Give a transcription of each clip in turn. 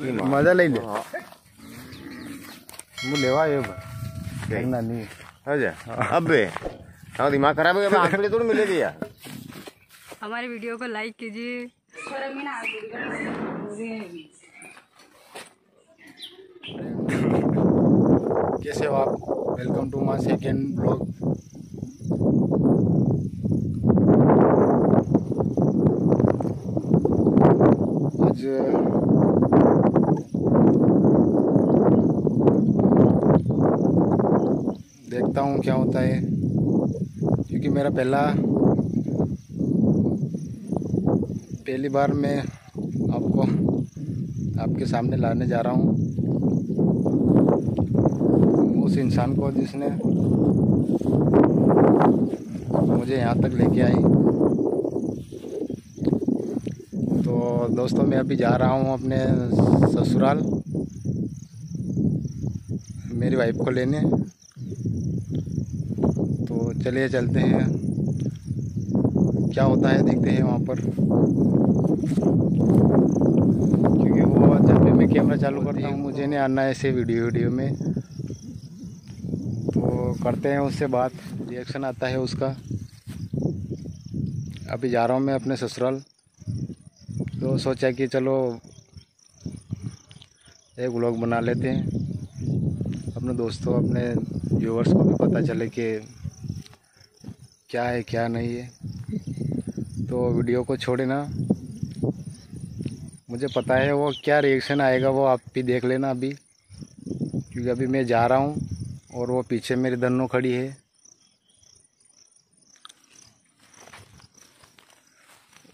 મજા લઈ લે હું લેવા આવ્યો ભાઈ નાની अच्छा अब बे हाँ दिमाग खराब है हाथ पे थोड़ी मिलेगी यार हमारे वीडियो को लाइक कीजिए कैसे हो आप welcome to my second blog आज देखता हूँ क्या होता है। क्योंकि मेरा पहला, पहली बार मैं आपको, आपके सामने लाने जा रहा हूँ। उस इंसान को जिसने मुझे यहाँ तक लेके आई। तो दोस्तों, मैं अभी जा रहा हूँ अपने ससुराल, मेरी वाइफ को लेने। चलिए चलते हैं क्या होता है देखते हैं वहाँ पर। क्योंकि वो जब भी मैं कैमरा चालू करता हूँ मुझे नहीं आना है ऐसे वीडियो वीडियो में। तो करते हैं उससे बात। रिएक्शन आता है उसका। अभी जा रहा हूँ मैं अपने ससुराल। तो सोचा कि चलो एक व्लॉग बना लेते हैं। अपने दोस्तों अपने व्यूवर्स को भी पता चले कि क्या है, क्या नहीं है। तो वीडियो को छोड़े ना। मुझे पता है वो क्या रिएक्शन आएगा, वो आप भी देख लेना अभी। क्योंकि अभी मैं जा रहा हूँ और वो पीछे मेरी दन्नो खड़ी है।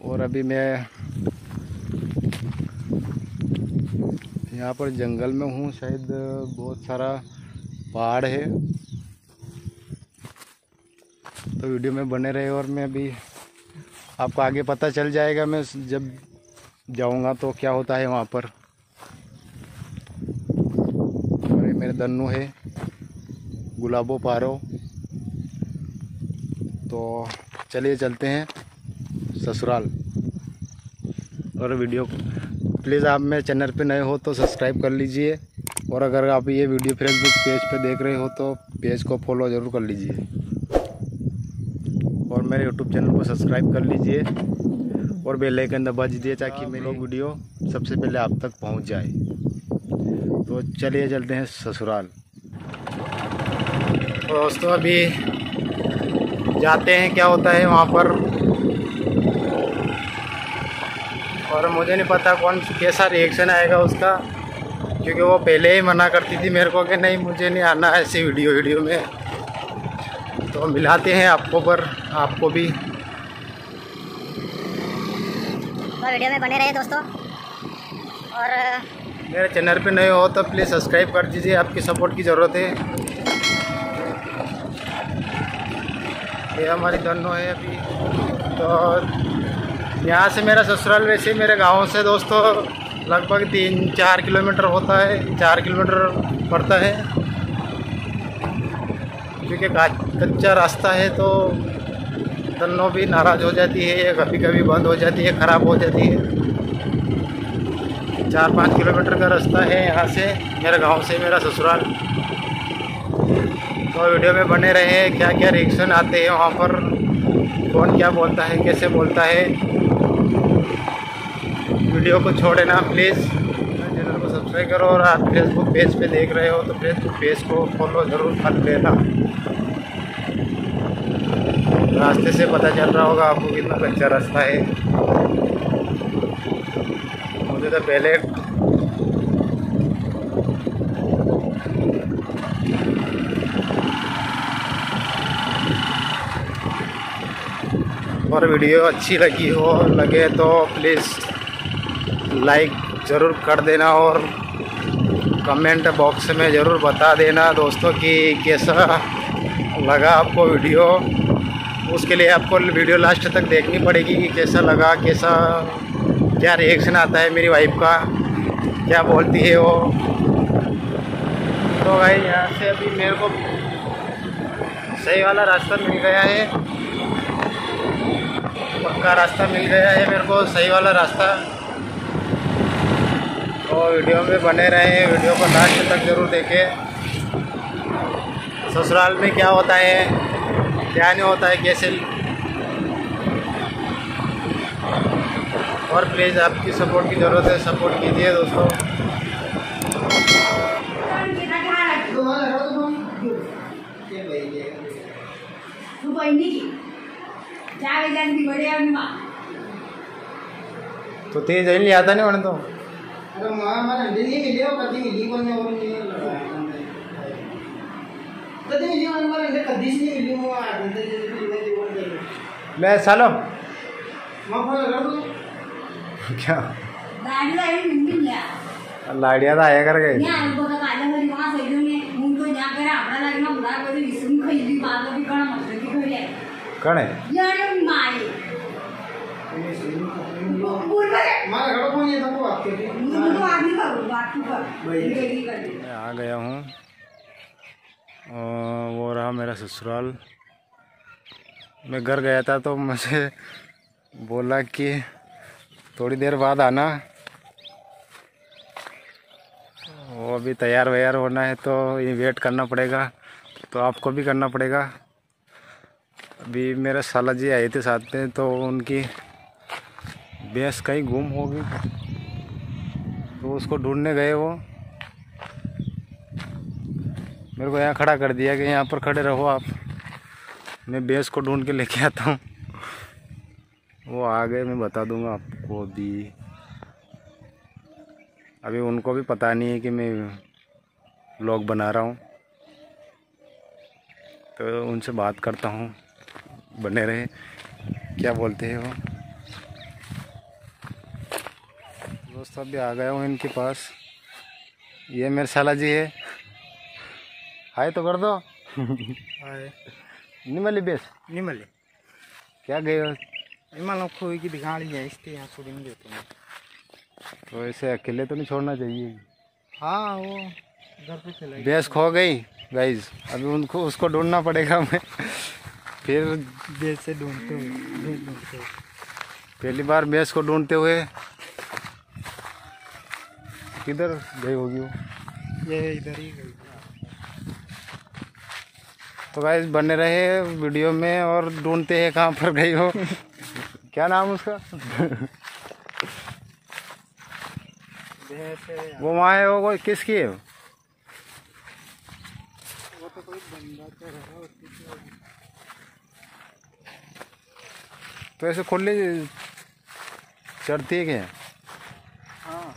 और अभी मैं यहाँ पर जंगल में हूँ, शायद बहुत सारा पहाड़ है। तो वीडियो में बने रहे और मैं अभी आपको आगे पता चल जाएगा मैं जब जाऊँगा तो क्या होता है वहाँ पर। और मेरे दन्नू है, गुलाबो पारो। तो चलिए चलते हैं ससुराल। और वीडियो प्लीज़ आप मेरे चैनल पे नए हो तो सब्सक्राइब कर लीजिए। और अगर आप ये वीडियो फेसबुक पेज पे देख रहे हो तो पेज को फॉलो ज़रूर कर लीजिए। और मेरे यूट्यूब चैनल को सब्सक्राइब कर लीजिए और बेल आइकन दबा दीजिए ताकि मेरी वीडियो सबसे पहले आप तक पहुँच जाए। तो चलिए चलते हैं ससुराल। तो दोस्तों अभी जाते हैं क्या होता है वहाँ पर? और मुझे नहीं पता कौन कैसा रिएक्शन आएगा उसका क्योंकि वो पहले ही मना करती थी मेरे को कि नहीं मुझे नहीं आना ऐसी वीडियो वीडियो में। तो मिलाते हैं आपको पर आपको भी। तो वीडियो में बने रहे दोस्तों। और मेरे चैनल पे नए हो तो प्लीज़ सब्सक्राइब कर दीजिए आपकी सपोर्ट की ज़रूरत है। ये हमारी दोनों है अभी। तो यहाँ से मेरा ससुराल वैसे मेरे गाँव से दोस्तों लगभग तीन चार किलोमीटर होता है चार किलोमीटर पड़ता है। क्योंकि कच्चा रास्ता है तो दोनों भी नाराज़ हो जाती है, या कभी कभी बंद हो जाती है, ख़राब हो जाती है। चार पाँच किलोमीटर का रास्ता है यहाँ से, मेरे गाँव से, मेरा ससुराल। तो वीडियो में बने रहे हैं क्या क्या रिएक्शन आते हैं वहाँ पर, कौन क्या बोलता है, कैसे बोलता है। वीडियो को छोड़े ना प्लीज़ चैनल को सब्सक्राइब करो और आप फेसबुक पेज पे देख रहे हो तो फेसबुक पेज को फॉलो ज़रूर कर लेना। रास्ते से पता चल रहा होगा आपको कितना कच्चा रास्ता है। मुझे तो पहले और वीडियो अच्छी लगी हो, लगे तो प्लीज़ लाइक ज़रूर कर देना और कमेंट बॉक्स में ज़रूर बता देना दोस्तों कि कैसा लगा आपको वीडियो। उसके लिए आपको वीडियो लास्ट तक देखनी पड़ेगी कि कैसा लगा, कैसा, क्या रिएक्शन आता है मेरी वाइफ का, क्या बोलती है वो। तो भाई, यहाँ से अभी मेरे को सही वाला रास्ता मिल गया है। पक्का रास्ता मिल गया है मेरे को, सही वाला रास्ता। तो वीडियो में बने रहें, वीडियो को लास्ट तक ज़रूर देखें। ससुराल में क्या होता है? क्या नहीं होता है, कैसे? और प्लीज़ आपकी सपोर्ट की ज़रूरत है सपोर्ट कीजिए दोस्तों। तू तो ते जाईल आता नाही म्हणतो अरे मैं सालो। तू क्या लाडिया तर आहे कर काय या बघा माझ्या घरी मा सैलूने मुंडो ज्या करे आपला लागला मुला कधी विसरून खैली माझं बी कळा म्हटलं की घरी आहे कण आहे आ गया हूँ। वो रहा मेरा ससुराल। मैं घर गया था तो मुझे बोला कि थोड़ी देर बाद आना। वो अभी तैयार वैयार होना है तो ये वेट करना पड़ेगा तो आपको भी करना पड़ेगा। अभी मेरे साला जी आए थे साथ में तो उनकी भैंस कहीं गुम हो गई। तो उसको ढूँढने गए वो। मेरे को यहाँ खड़ा कर दिया कि यहाँ पर खड़े रहो आप। मैं बेस को ढूंढ के लेके आता हूँ। वो आ गए, मैं बता दूँगा आपको भी अभी उनको भी पता नहीं है कि मैं ब्लॉग बना रहा हूँ। तो उनसे बात करता हूँ। बने रहे। क्या बोलते हैं वो? दोस्त अभी आ गया हूँ इनके पास। ये मेरे साला जी है। हाय तो कर दो। निमली बेस। निमले। क्या गए हो? इमाल खोई की दिखाड़ी है इसके यहाँ छोड़ेंगे देते हैं। तो ऐसे अकेले तो नहीं छोड़ना चाहिए। हाँ वो घर पे चला भैंस खो गई गाइज़ अभी उनको उसको ढूंढना पड़ेगा हमें। फिर देश से ढूंढते हुए ढूंढ ढूंढते हुए। पहली बार भैंस को ढूंढते हुए किधर गई होगी वो? ये इधर ही गई। तो गाइज़ बने रहे वीडियो में और ढूंढते हैं कहाँ पर गई हो। क्या नाम उसका? वो वहाँ है वो कोई किसकी है? वो? तो कोई बंदा तो तो ऐसे खुले चढ़ती है क्या? हाँ।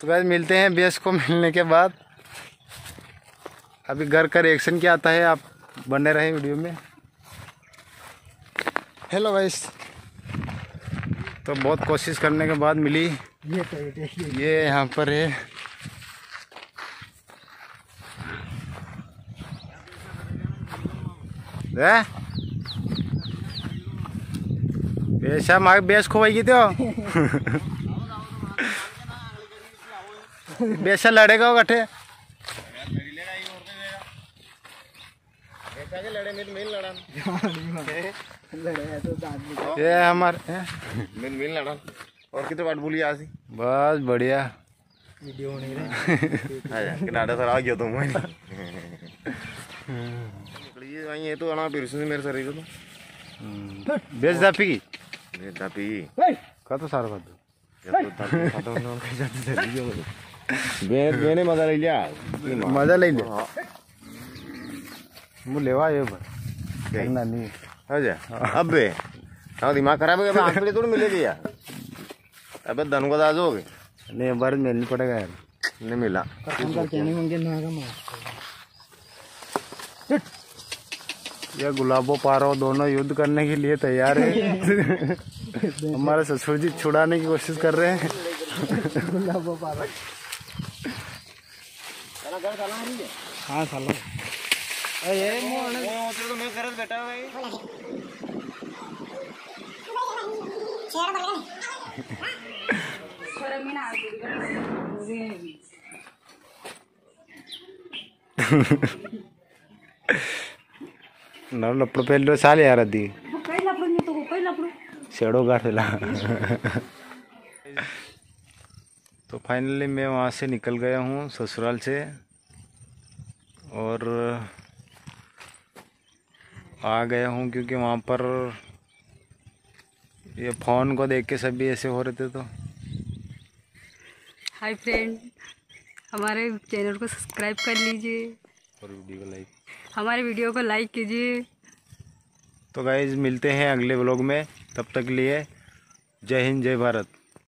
तो गाइज़ मिलते हैं बेस को मिलने के बाद। अभी घर का रिएक्शन क्या आता है? आप बने रहे वीडियो में। हेलो गाइस तो बहुत कोशिश करने के बाद मिली। ये तो ये यहाँ पर है। बेसा माग बेस खोवाई त्यो बेसा लड़ेगा वो गठे लड़ाया तो दांत ये हमारे मिल मिल लड़ा और कितने बार बोली आज? बस बढ़िया। वीडियो नहीं रहे। किनारे सर आ गया तुम निकलिए वहीं ये तो आना फिर से मेरे शरीर को बेच दापी की? ये तापी का तो सारा बात ये तो तापी खाता हूँ ना कैसे चली गई मुझे बे बेने मज़ा ले लिया। मज़ा ले ले मुँह लेवा ये भाई देखना नहीं आजा अबे हाँ दिमाग खराब हो गया आँख पे थोड़ी मिलेगी यार अबे धनु का दाज हो गए नहीं बार मिलनी पड़ेगा यार नहीं मिला अंकल कहने मंगे ना का मार ये गुलाबो पारो दोनों युद्ध करने के लिए तैयार है हमारे ससुर जी छुड़ाने की कोशिश कर रहे हैं गुलाबो पाला हाँ सालो ये तो मैं करत बेटा भाई। खरं मी ना ना लपड़ पहले साल यार अदी पहिला तो पहिला पण शेडो गाठेला तो फाइनली मैं वहाँ से निकल गया हूँ ससुराल से। और आ गया हूँ क्योंकि वहाँ पर ये फ़ोन को देख के सभी ऐसे हो रहे थे तो। हाय फ्रेंड हमारे चैनल को सब्सक्राइब कर लीजिए। और वीडियो को लाइक हमारे वीडियो को लाइक कीजिए। तो गाइज़ मिलते हैं अगले ब्लॉग में। तब तक लिए जय हिंद जय भारत।